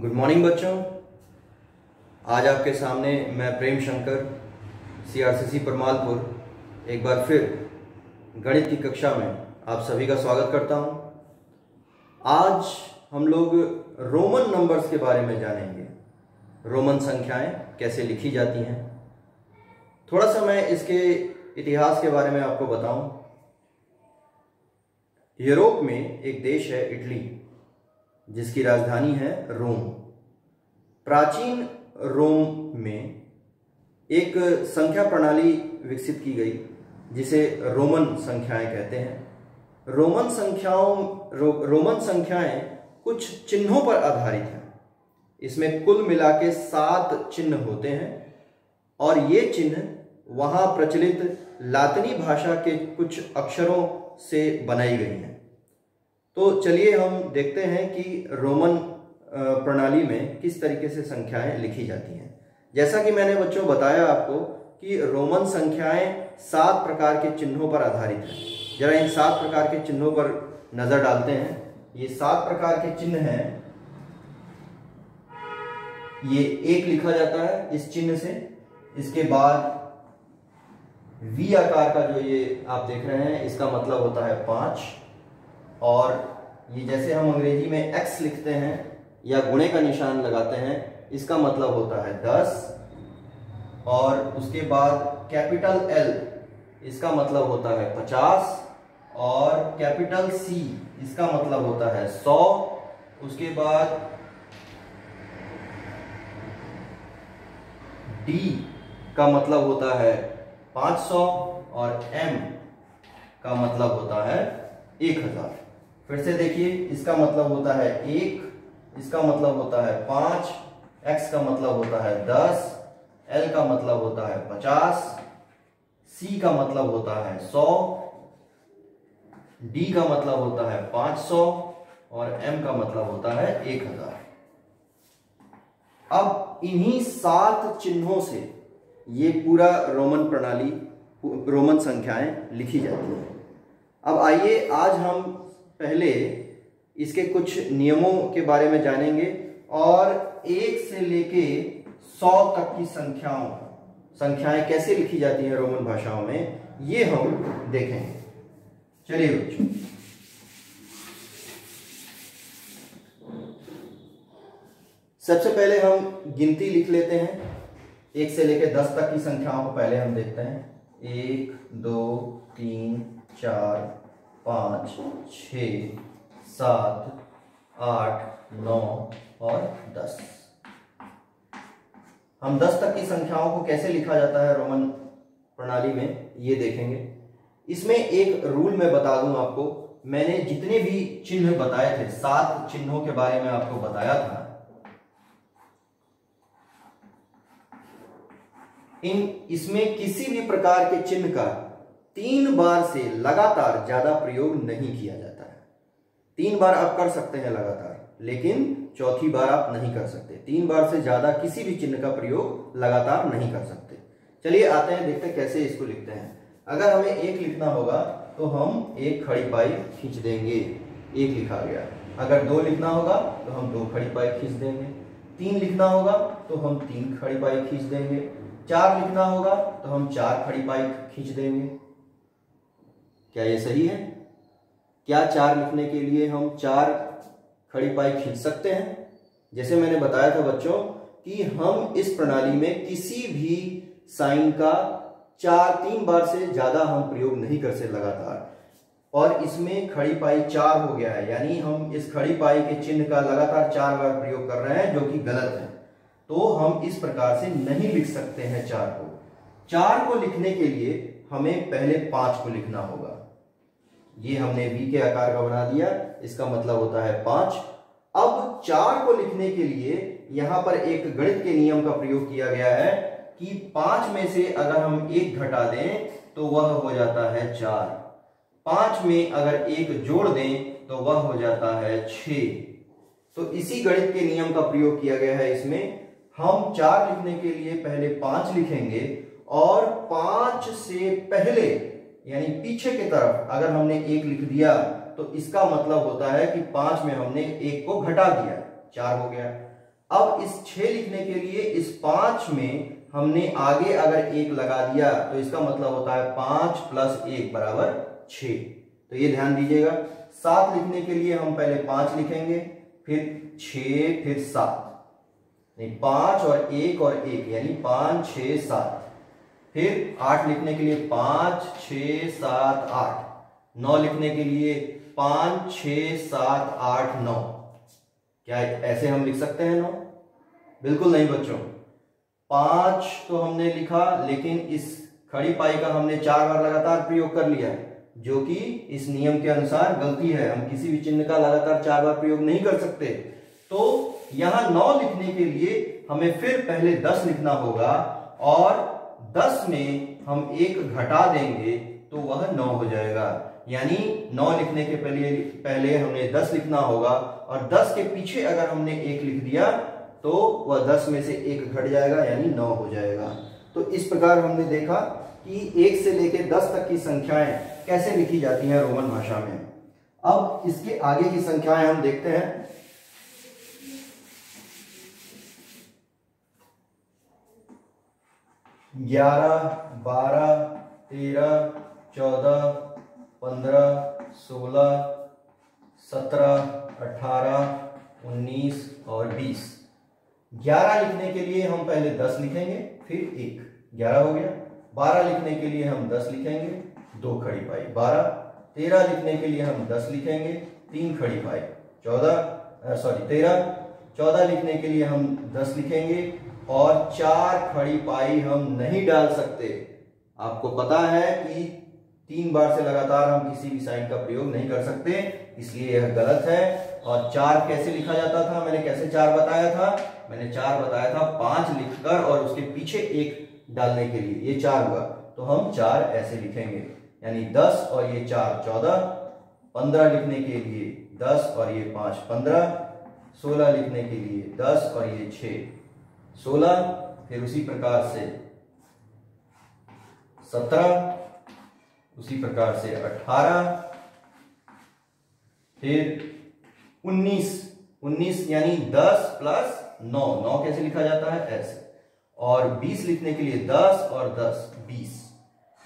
Good morning बच्चों। आज आपके सामने मैं प्रेम शंकर सीआरसीसी परमालपुर, एक बार फिर गणित की कक्षा में आप सभी का स्वागत करता हूँ। आज हम लोग रोमन नंबर्स के बारे में जानेंगे। रोमन संख्याएँ कैसे लिखी जाती हैं। थोड़ा सा मैं इसके इतिहास के बारे में आपको बताऊँ। यूरोप में एक देश है इटली। जिसकी राजधानी है रोम। प्राचीन रोम में एक संख्या प्रणाली विकसित की गई जिसे रोमन संख्याएँ कहते हैं। रोमन संख्याओं रो, रोमन संख्याएँ कुछ चिन्हों पर आधारित हैं। इसमें कुल मिला के सात चिन्ह होते हैं और ये चिन्ह वहाँ प्रचलित लातिनी भाषा के कुछ अक्षरों से बनाई गई हैं। तो चलिए हम देखते हैं कि रोमन प्रणाली में किस तरीके से संख्याएँ लिखी जाती हैं। जैसा कि मैंने बच्चों बताया आपको कि रोमन संख्याएँ सात प्रकार के चिन्हों पर आधारित हैं। जरा इन सात प्रकार के चिन्हों पर नज़र डालते हैं। ये सात प्रकार के चिन्ह हैं। ये एक लिखा जाता है इस चिन्ह से। इसके बाद वी आकार का जो ये आप देख रहे हैं, इसका मतलब होता है पाँच। और ये जैसे हम अंग्रेज़ी में एक्स लिखते हैं या गुणे का निशान लगाते हैं, इसका मतलब होता है दस। और उसके बाद कैपिटल एल इसका मतलब होता है पचास। और कैपिटल सी इसका मतलब होता है सौ। उसके बाद डी का मतलब होता है 500 और एम का मतलब होता है 1000 फिर से देखिए, इसका मतलब होता है एक, इसका मतलब होता है पाँच एक्स का मतलब होता है दस एल का मतलब होता है पचास सी का मतलब होता है सौ डी का मतलब होता है पाँच सौ और एम का मतलब होता है एक हज़ार। अब इन्हीं सात चिन्हों से ये पूरा रोमन प्रणाली, रोमन संख्याएँ लिखी जाती हैं। अब आइए, आज हम पहले इसके कुछ नियमों के बारे में जानेंगे और एक से लेके सौ तक की संख्याओं, संख्याएँ कैसे लिखी जाती हैं रोमन भाषाओं में, ये हम देखेंगे। चलिए बच्चों। सबसे पहले हम गिनती लिख लेते हैं। एक से लेकर दस तक की संख्याओं को पहले हम देखते हैं। एक, दो, तीन, चार पाँच, छ, सात, आठ, नौ और दस। हम दस तक की संख्याओं को कैसे लिखा जाता है रोमन प्रणाली में, ये देखेंगे। इसमें एक रूल मैं बता दूँ आपको। मैंने जितने भी चिन्ह बताए थे, सात चिन्हों के बारे में आपको बताया था। इन, इसमें किसी भी प्रकार के चिन्ह का तीन बार से लगातार ज़्यादा प्रयोग नहीं किया जाता है। तीन बार आप कर सकते हैं लगातार, लेकिन चौथी बार आप नहीं कर सकते। तीन बार से ज़्यादा किसी भी चिन्ह का प्रयोग लगातार नहीं कर सकते। चलिए आते हैं, देखते हैं कैसे इसको लिखते हैं। अगर हमें एक लिखना होगा तो हम एक खड़ी पाई खींच देंगे। एक लिखा गया। अगर दो लिखना होगा तो हम दो खड़ी पाई खींच देंगे। तीन लिखना होगा तो हम तीन खड़ी पाई खींच देंगे। चार लिखना होगा तो हम चार खड़ी पाई खींच देंगे। क्या ये सही है? क्या चार लिखने के लिए हम चार खड़ी पाई खींच सकते हैं? जैसे मैंने बताया था बच्चों, कि हम इस प्रणाली में किसी भी साइन का चार, तीन बार से ज़्यादा हम प्रयोग नहीं कर सकते लगातार। और इसमें खड़ी पाई चार हो गया है, यानी हम इस खड़ी पाई के चिन्ह का लगातार चार बार प्रयोग कर रहे हैं, जो कि गलत है। तो हम इस प्रकार से नहीं लिख सकते हैं चार को। चार को लिखने के लिए हमें पहले पाँच को लिखना होगा। ये हमने वी के आकार का बना दिया इसका मतलब होता है पाँच। अब चार को लिखने के लिए यहाँ पर एक गणित के नियम का प्रयोग किया गया है कि पाँच में से अगर हम एक घटा दें तो वह हो जाता है चार। पाँच में अगर एक जोड़ दें तो वह हो जाता है छ। तो इसी गणित के नियम का प्रयोग किया गया है इसमें। हम चार लिखने के लिए पहले पाँच लिखेंगे और पाँच से पहले यानी पीछे की तरफ़ अगर हमने एक लिख दिया तो इसका मतलब होता है कि पाँच में हमने एक को घटा दिया, चार हो गया। अब इस छह लिखने के लिए इस पाँच में हमने आगे अगर एक लगा दिया तो इसका मतलब होता है पाँच प्लस एक बराबर छ तो ये ध्यान दीजिएगा। सात लिखने के लिए हम पहले पाँच लिखेंगे, फिर छ फिर सात। नहीं, पाँच और एक और एक, यानी पाँच छ सात। फिर आठ लिखने के लिए पाँच, छ, सात, आठ। नौ लिखने के लिए पाँच, छ, सात, आठ, नौ। क्या ऐसे हम लिख सकते हैं नौ? बिल्कुल नहीं बच्चों। पाँच तो हमने लिखा, लेकिन इस खड़ी पाई का हमने चार बार लगातार प्रयोग कर लिया है, जो कि इस नियम के अनुसार गलती है। हम किसी भी चिन्ह का लगातार चार बार प्रयोग नहीं कर सकते। तो यहाँ नौ लिखने के लिए हमें फिर पहले दस लिखना होगा, और दस में हम एक घटा देंगे तो वह नौ हो जाएगा। यानी नौ लिखने के पहले पहले हमें दस लिखना होगा और दस के पीछे अगर हमने एक लिख दिया तो वह दस में से एक घट जाएगा, यानी नौ हो जाएगा। तो इस प्रकार हमने देखा कि एक से लेकर दस तक की संख्याएँ कैसे लिखी जाती हैं रोमन भाषा में। अब इसके आगे की संख्याएँ हम देखते हैं। ग्यारह, बारह, तेरह, चौदह, पंद्रह, सोलह, सत्रह, अठारह, उन्नीस और बीस। ग्यारह लिखने के लिए हम पहले दस लिखेंगे, फिर एक। ग्यारह हो गया। बारह लिखने के लिए हम दस लिखेंगे, दो खड़ी पाई। बारह। तेरह लिखने के लिए हम दस लिखेंगे, तीन खड़ी पाई। चौदह सॉरी तेरह। चौदह लिखने के लिए हम दस लिखेंगे और चार खड़ी पाई हम नहीं डाल सकते। आपको पता है कि तीन बार से लगातार हम किसी भी साइन का प्रयोग नहीं कर सकते, इसलिए यह गलत है। और चार कैसे लिखा जाता था? मैंने कैसे चार बताया था? मैंने चार बताया था पाँच लिखकर और उसके पीछे एक डालने के लिए। ये चार हुआ। तो हम चार ऐसे लिखेंगे। यानी दस और ये चार चौदह, पंद्रह लिखने के लिए दस और ये पाँच पंद्रह, सोलह लिखने के लिए दस और ये छ सोलह, फिर उसी प्रकार से सत्रह, उसी प्रकार से अठारह, फिर उन्नीस उन्नीस यानी दस प्लस नौ नौ कैसे लिखा जाता है? ऐसे और बीस लिखने के लिए दस और दस, बीस।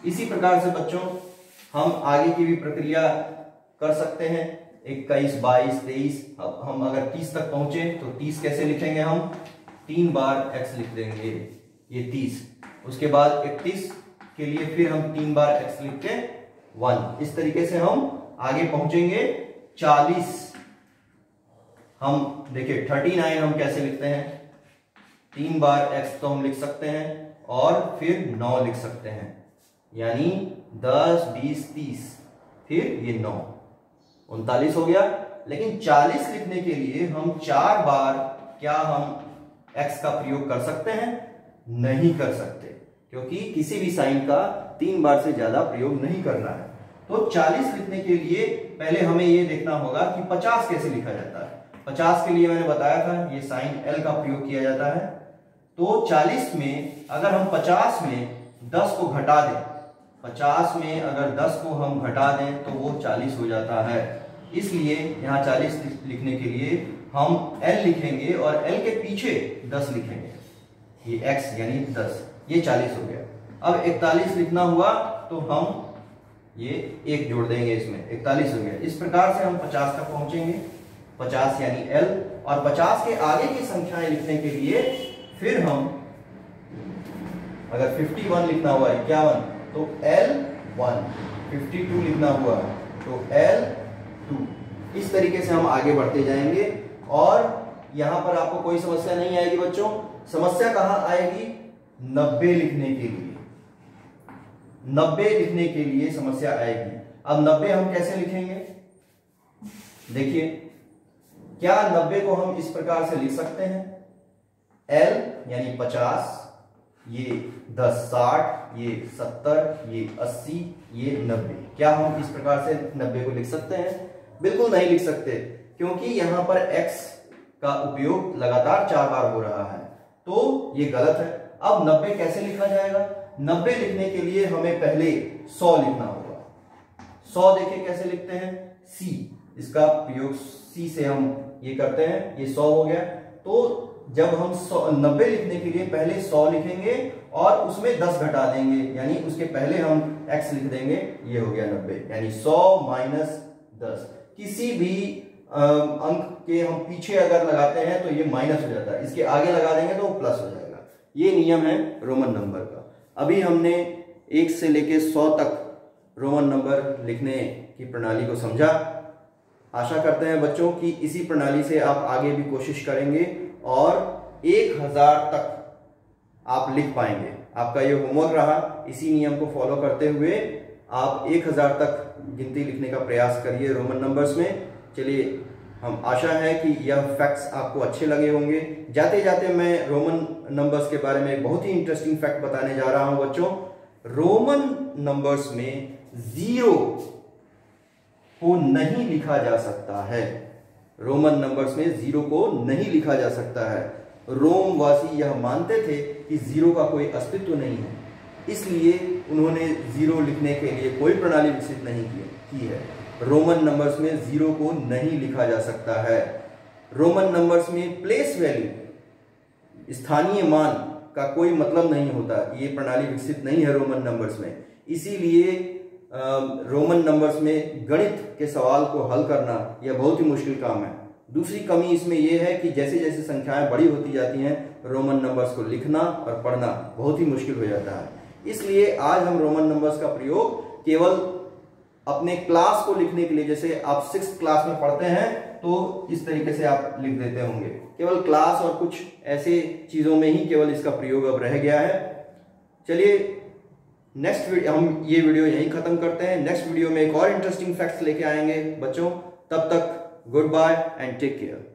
इसी प्रकार से बच्चों, हम आगे की भी प्रक्रिया कर सकते हैं। इक्कीस, बाईस, तेईस, अब हम अगर तीस तक पहुँचे तो तीस कैसे लिखेंगे हम? तीन बार एक्स लिख देंगे, ये तीस। उसके बाद इकतीस के लिए फिर हम तीन बार एक्स लिख के वन। इस तरीके से हम आगे पहुँचेंगे। चालीस। हम देखिए, थर्टी नाइन हम कैसे लिखते हैं? तीन बार एक्स तो हम लिख सकते हैं और फिर नौ लिख सकते हैं। यानी दस, बीस, तीस, फिर ये नौ। उनतालीस हो गया। लेकिन चालीस लिखने के लिए हम चार बार क्या हम एक्स का प्रयोग कर सकते हैं, नहीं कर सकते। क्योंकि किसी भी साइन का तीन बार से ज़्यादा प्रयोग नहीं करना है। तो 40 लिखने के लिए पहले हमें यह देखना होगा कि 50 कैसे लिखा जाता है। 50 के लिए मैंने बताया था, ये साइन एल का प्रयोग किया जाता है। तो 40 में अगर हम 50 में 10 को घटा दें 50 में अगर 10 को हम घटा दें तो वो 40 हो जाता है। इसलिए यहाँ 40 लिखने के लिए हम L लिखेंगे और L के पीछे 10 लिखेंगे। ये X यानी 10 ये 40 हो गया। अब 41 लिखना हुआ तो हम ये एक जोड़ देंगे इसमें। 41 हो गया। इस प्रकार से हम 50 तक पहुँचेंगे। 50 यानी L और 50 के आगे की संख्याएँ लिखने के लिए फिर हम अगर 51 लिखना हुआ, इक्यावन तो L वन फिफ्टी लिखना हुआ तो L टू इस तरीके से हम आगे बढ़ते जाएँगे। और यहाँ पर आपको कोई समस्या नहीं आएगी बच्चों। समस्या कहाँ आएगी? नब्बे लिखने के लिए। नब्बे लिखने के लिए समस्या आएगी। अब नब्बे हम कैसे लिखेंगे? देखिए, क्या नब्बे को हम इस प्रकार से लिख सकते हैं? एल यानी पचास, ये दस साठ, ये सत्तर, ये अस्सी, ये नब्बे। क्या हम इस प्रकार से नब्बे को लिख सकते हैं? बिल्कुल नहीं लिख सकते। क्योंकि यहाँ पर एक्स का उपयोग लगातार चार बार हो रहा है तो ये गलत है। अब नब्बे कैसे लिखा जाएगा? नब्बे लिखने के लिए हमें पहले सौ लिखना होगा। सौ देखिए कैसे लिखते हैं? सी इसका प्रयोग सी से हम ये करते हैं, ये सौ हो गया। तो जब हम सौ, नब्बे लिखने के लिए पहले सौ लिखेंगे और उसमें दस घटा देंगे, यानी उसके पहले हम एक्स लिख देंगे, ये हो गया नब्बे। यानी सौ माइनस दस। किसी भी अंक के हम पीछे अगर लगाते हैं तो ये माइनस हो जाता है। इसके आगे लगा देंगे तो प्लस हो जाएगा। ये नियम है रोमन नंबर का। अभी हमने एक से लेके सौ तक रोमन नंबर लिखने की प्रणाली को समझा। आशा करते हैं बच्चों कि इसी प्रणाली से आप आगे भी कोशिश करेंगे और एक हज़ार तक आप लिख पाएँगे। आपका ये होमवर्क रहा। इसी नियम को फॉलो करते हुए आप एक हज़ार तक गिनती लिखने का प्रयास करिए रोमन नंबर्स में। चलिए, हम आशा है कि यह फैक्ट्स आपको अच्छे लगे होंगे। जाते जाते मैं रोमन नंबर्स के बारे में बहुत ही इंटरेस्टिंग फैक्ट बताने जा रहा हूँ, बच्चों। रोमन नंबर्स में ज़ीरो को नहीं लिखा जा सकता है। रोमन नंबर्स में ज़ीरो को नहीं लिखा जा सकता है। रोम वासी यह मानते थे कि ज़ीरो का कोई अस्तित्व नहीं है। इसलिए उन्होंने ज़ीरो लिखने के लिए कोई प्रणाली विकसित नहीं की है। रोमन नंबर्स में ज़ीरो को नहीं लिखा जा सकता है। रोमन नंबर्स में प्लेस वैल्यू स्थानीय मान का कोई मतलब नहीं होता। ये प्रणाली विकसित नहीं है रोमन नंबर्स में। इसीलिए रोमन नंबर्स में गणित के सवाल को हल करना यह बहुत ही मुश्किल काम है। दूसरी कमी इसमें यह है कि जैसे जैसे संख्याएँ बड़ी होती जाती हैं रोमन नंबर्स को लिखना और पढ़ना बहुत ही मुश्किल हो जाता है। इसलिए आज हम रोमन नंबर्स का प्रयोग केवल अपने क्लास को लिखने के लिए, जैसे आप सिक्स क्लास में पढ़ते हैं तो इस तरीके से आप लिख देते होंगे। केवल क्लास और कुछ ऐसे चीज़ों में ही केवल इसका प्रयोग अब रह गया है। चलिए नेक्स्ट हम ये वीडियो यहीं खत्म करते हैं। नेक्स्ट वीडियो में एक और इंटरेस्टिंग फैक्ट्स लेके आएँगे, बच्चों। तब तक goodbye and take care